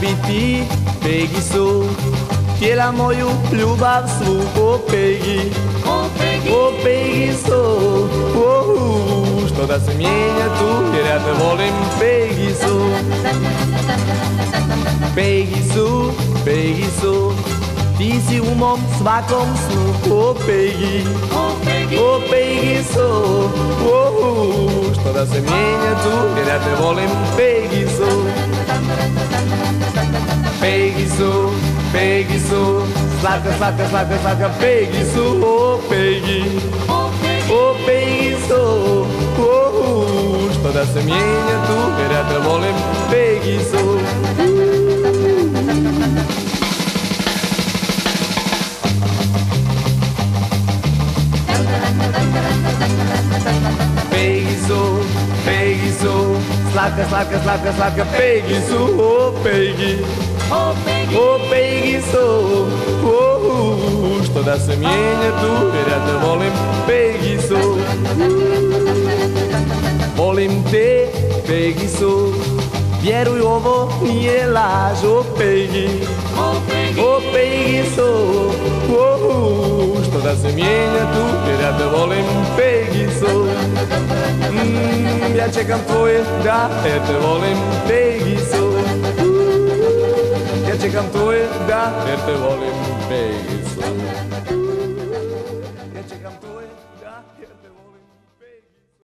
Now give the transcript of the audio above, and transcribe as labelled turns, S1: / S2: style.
S1: Ti, Pegi su, htjela moju ljubav svu O Pegi, o Pegi. Su. Što da se mijenja tu, jer ja te volim Pegi su. Pegi su, Pegi su. Ti si u mom svakom snu O Pegi, o Pegi. Su. Oh, Što da se mijenja tu, jer ja te volim Pegi su isso, Slaca, slaca, slaca, saca, pegue isso, oh, pegue, oh, uh, pegue isso, oh, oh, toda essa minha tu era tremolem, pegue isso. Peguiço, peguiço, saca, saca, saca, saca, peguiço, oh, pegue, oh, pegue, oh, peguiço. Da se mijenja tu Jer ja te volim Pegi su Volim te Pegi su Vjeruj ovo nije laž O Pegi O Pegi su oh, Što da se mijenja tu Jer ja te volim Pegi su mm, Ja čekam tvoje da cantuje da, jer te volim, Vegas. Ja.